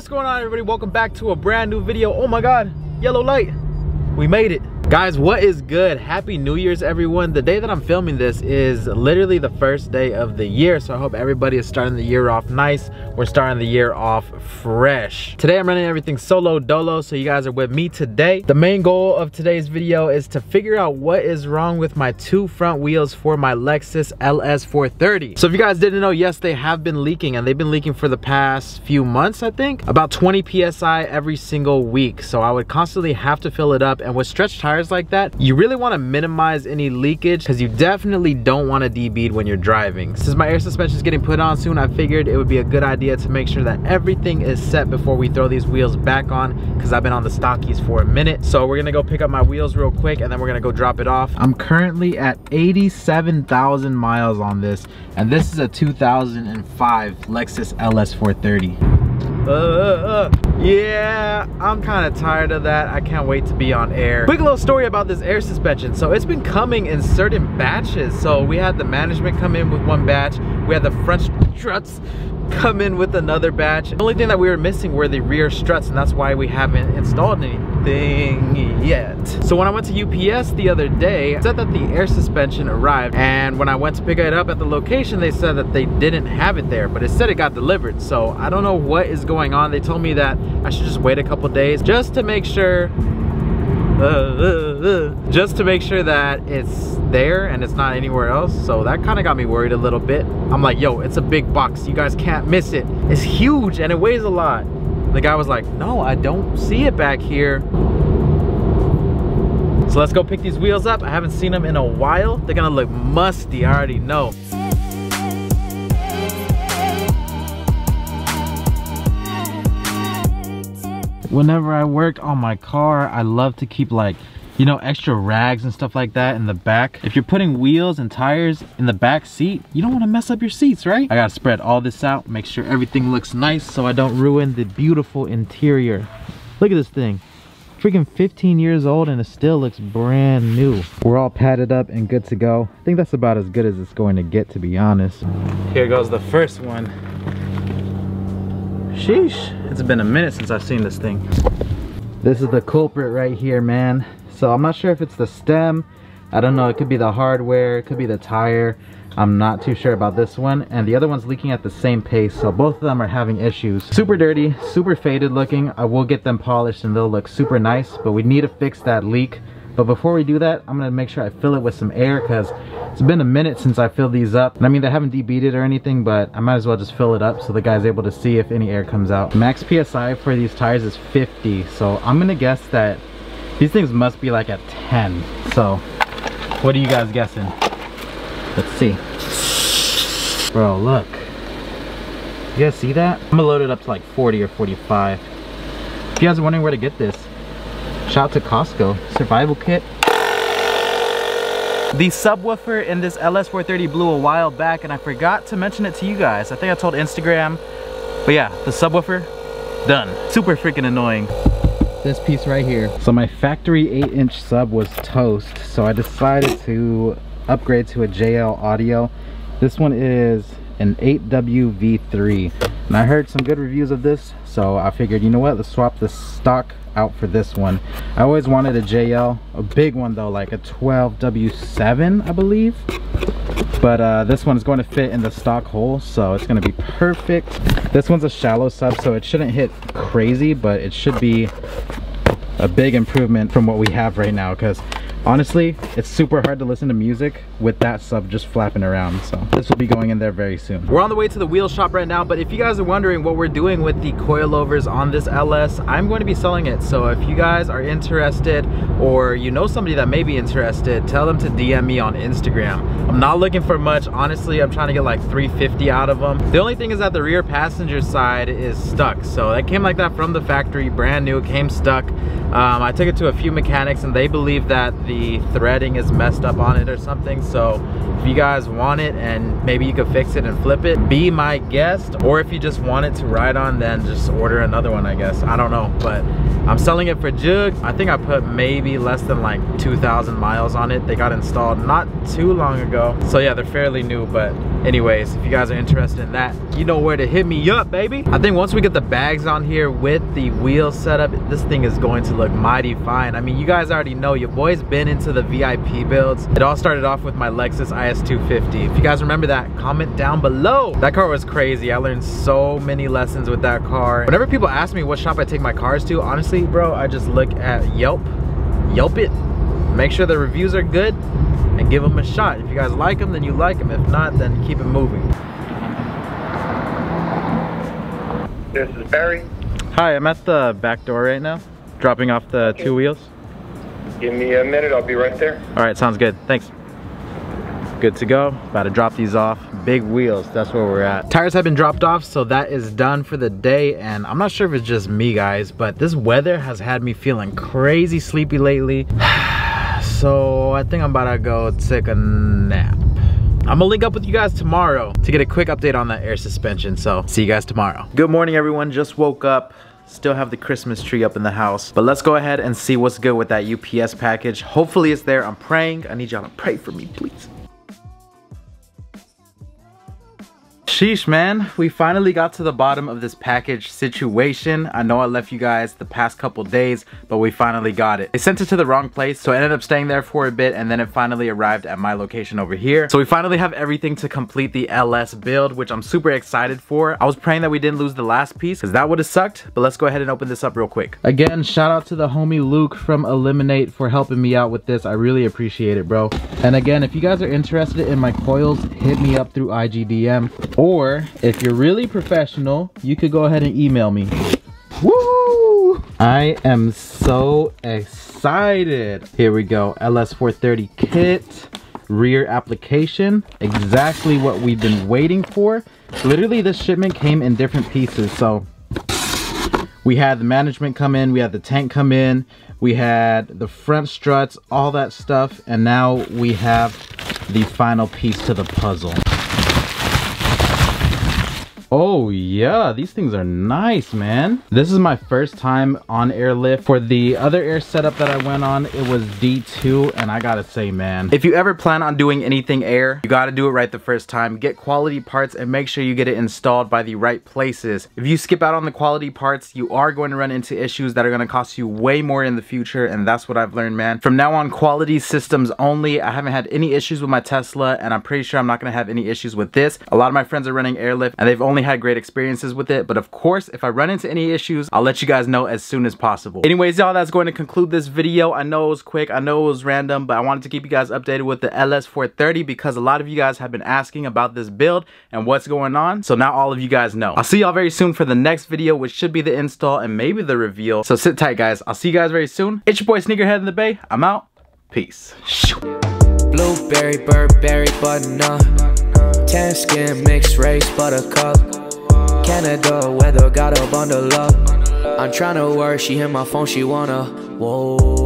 What's going on everybody? Welcome back to a brand new video. Oh my God, yellow light. We made it. Guys, what is good? Happy New Year's, everyone. The day that I'm filming this is literally the first day of the year, so I hope everybody is starting the year off nice. We're starting the year off fresh. Today, I'm running everything solo dolo, so you guys are with me today. The main goal of today's video is to figure out what is wrong with my two front wheels for my Lexus LS430. So if you guys didn't know, yes, they have been leaking, and they've been leaking for the past few months, I think. About 20 PSI every single week, so I would constantly have to fill it up, and with stretch tires, tires like that, you really wanna minimize any leakage because you definitely don't want to debead when you're driving. Since my air suspension is getting put on soon, I figured it would be a good idea to make sure that everything is set before we throw these wheels back on because I've been on the stockies for a minute. So we're gonna go pick up my wheels real quick and then we're gonna go drop it off. I'm currently at 87,000 miles on this and this is a 2005 Lexus LS430. Uh, uh, yeah, I'm kind of tired of that. I can't wait to be on air. Quick little story about this air suspension. So it's been coming in certain batches. So we had the management come in with one batch. We had the front struts come in with another batch. The only thing that we were missing were the rear struts and that's why we haven't installed anything yet. So when I went to UPS the other day, said that the air suspension arrived and when I went to pick it up at the location, they said that they didn't have it there, but it said it got delivered. So I don't know what is going on. They told me that I should just wait a couple days just to make sure uh, uh, uh, just to make sure that it's there and it's not anywhere else so that kind of got me worried a little bit i'm like yo it's a big box you guys can't miss it it's huge and it weighs a lot the guy was like no i don't see it back here. So let's go pick these wheels up. I haven't seen them in a while. They're gonna look musty i already know. Whenever I work on my car, I love to keep like you know, extra rags and stuff like that in the back. If you're putting wheels and tires in the back seat, you don't want to mess up your seats, right? I gotta spread all this out, make sure everything looks nice so I don't ruin the beautiful interior. Look at this thing. Freaking 15 years old and it still looks brand new. We're all padded up and good to go. I think that's about as good as it's going to get, to be honest. Here goes the first one. Sheesh, it's been a minute since I've seen this thing. This is the culprit right here, man. So I'm not sure if it's the stem. I don't know, it could be the hardware, it could be the tire. I'm not too sure about this one. And the other one's leaking at the same pace, so both of them are having issues. Super dirty, super faded looking. I will get them polished and they'll look super nice, but we need to fix that leak. But before we do that, I'm gonna make sure I fill it with some air because it's been a minute since I filled these up. And I mean, they haven't debeaded or anything, but I might as well just fill it up so the guy's able to see if any air comes out. Max PSI for these tires is 50, so I'm gonna guess that these things must be like at 10. So, what are you guys guessing? Let's see. Bro, look. You guys see that? I'm gonna load it up to like 40 or 45. If you guys are wondering where to get this, shout out to Costco. Survival kit. The subwoofer in this LS430 blew a while back and I forgot to mention it to you guys. I think I told Instagram. But yeah, the subwoofer, done. Super freaking annoying this piece right here. So my factory 8 inch sub was toast, so I decided to upgrade to a JL Audio. This one is an 8W-V3. And I heard some good reviews of this, so I figured, you know what, let's swap the stock out for this one. I always wanted a JL, a big one though, like a 12W7, I believe. But uh, this one is going to fit in the stock hole, so it's going to be perfect. This one's a shallow sub, so it shouldn't hit crazy, but it should be a big improvement from what we have right now because honestly it's super hard to listen to music with that sub just flapping around so this will be going in there very soon. We're on the way to the wheel shop right now but if you guys are wondering what we're doing with the coilovers on this ls i'm going to be selling it. So if you guys are interested or you know somebody that may be interested tell them to dm me on instagram. I'm not looking for much. Honestly i'm trying to get like 350 out of them the only thing is that the rear passenger side is stuck. So that came like that from the factory brand new came stuck. Um, i took it to a few mechanics and they believe that the threading is messed up on it or something. So if you guys want it and maybe you could fix it and flip it be my guest. Or if you just want it to ride on then just order another one I guess. I don't know but I'm selling it for jug. I think I put maybe less than like 2,000 miles on it. They got installed not too long ago. So yeah, they're fairly new, but anyways, if you guys are interested in that, you know where to hit me up, baby. I think once we get the bags on here with the wheel setup, this thing is going to look mighty fine. I mean, you guys already know your boy's been into the VIP builds. It all started off with my Lexus IS250. If you guys remember that, comment down below. That car was crazy. I learned so many lessons with that car. Whenever people ask me what shop I take my cars to, honestly, bro, I just look at Yelp, Yelp it, make sure the reviews are good, and give them a shot. If you guys like them, then you like them. If not, then keep it moving. This is Barry. Hi, I'm at the back door right now, dropping off the two wheels. Give me a minute, I'll be right there. All right, sounds good. Thanks. Good to go. About to drop these off. Big wheels, that's where we're at. Tires have been dropped off, so that is done for the day. And I'm not sure if it's just me, guys, but this weather has had me feeling crazy sleepy lately. so I think I'm about to go take a nap. I'm gonna link up with you guys tomorrow to get a quick update on that air suspension. So see you guys tomorrow. Good morning, everyone. Just woke up. Still have the Christmas tree up in the house. But let's go ahead and see what's good with that UPS package. Hopefully it's there. I'm praying. I need y'all to pray for me, please. Sheesh, man. We finally got to the bottom of this package situation. I know I left you guys the past couple days, but we finally got it. They sent it to the wrong place, so I ended up staying there for a bit, and then it finally arrived at my location over here. So we finally have everything to complete the LS build, which I'm super excited for. I was praying that we didn't lose the last piece, because that would have sucked, but let's go ahead and open this up real quick. Again, shout out to the homie Luke from Illiminate for helping me out with this. I really appreciate it, bro. And again, if you guys are interested in my coils, hit me up through IGDM or if you're really professional, you could go ahead and email me. Woo! I am so excited. Here we go, LS430 kit, rear application, exactly what we've been waiting for. Literally this shipment came in different pieces, so we had the management come in, we had the tank come in, we had the front struts, all that stuff, and now we have the final piece to the puzzle. Oh yeah, these things are nice, man. This is my first time on airlift. For the other air setup that I went on, it was D2, and I gotta say, man, if you ever plan on doing anything air, you gotta do it right the first time. Get quality parts and make sure you get it installed by the right places. If you skip out on the quality parts, you are going to run into issues that are gonna cost you way more in the future, and that's what I've learned, man. From now on, quality systems only. I haven't had any issues with my Tesla, and I'm pretty sure I'm not gonna have any issues with this. A lot of my friends are running airlift, and they've only had great experiences with it, but of course, if I run into any issues, I'll let you guys know as soon as possible. Anyways, y'all, that's going to conclude this video. I know it was quick, I know it was random, but I wanted to keep you guys updated with the LS430 because a lot of you guys have been asking about this build and what's going on, so now all of you guys know. I'll see y'all very soon for the next video, which should be the install and maybe the reveal. So sit tight, guys. I'll see you guys very soon. It's your boy Sneakerhead in the Bay. I'm out. Peace. Blueberry, Burberry, button Tan skin, mixed race, buttercup. Canada weather, got a bundle up. I'm tryna work, she hit my phone, she wanna. Whoa.